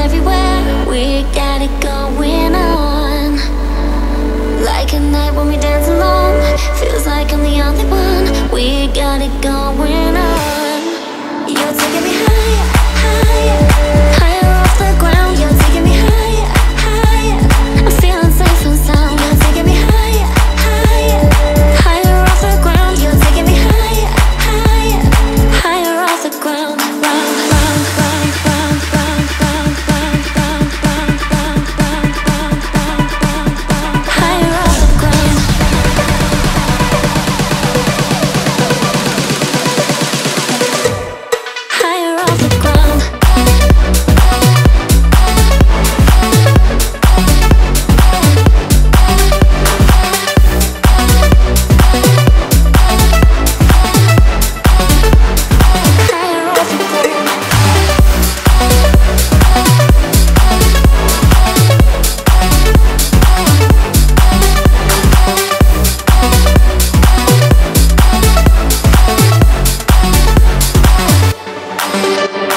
everywhere. We got it going on. Like a night when we dance alone, got it going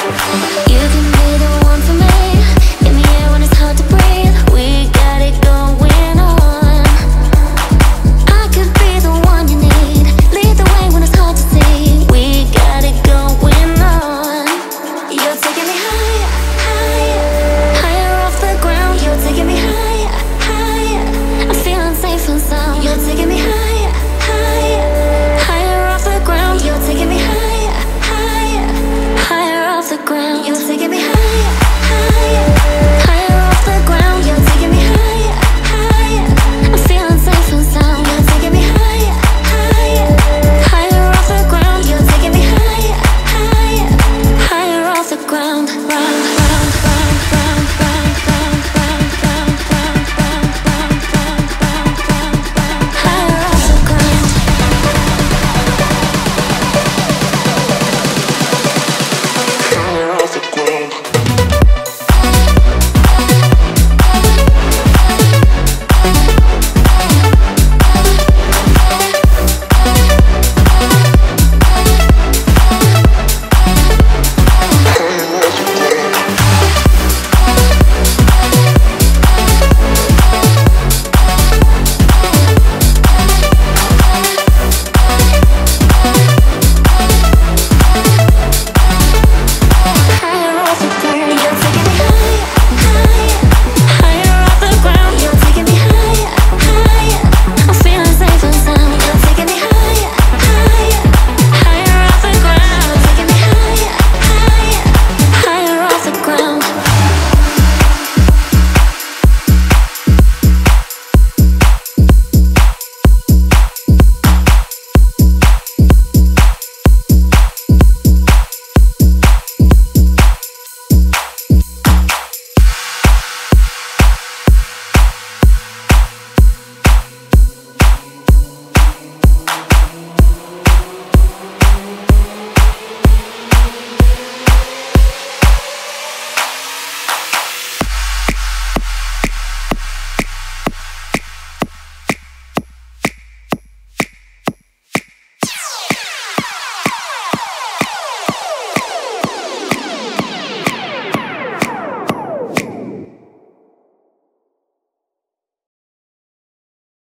You can